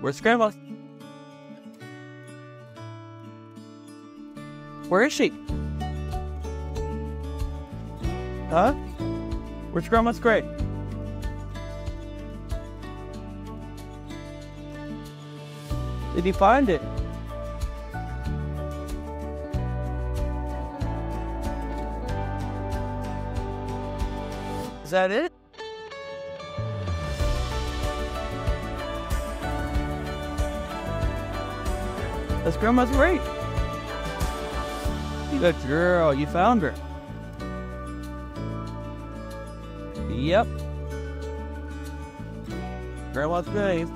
Where's Grandma? Where is she? Huh? Where's Grandma's grave? Did you find it? Is that it? That's Grandma's grave. Good girl, you found her. Yep. Grandma's grave.